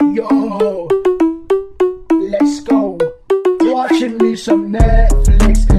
Yo, let's go. Watching me some Netflix,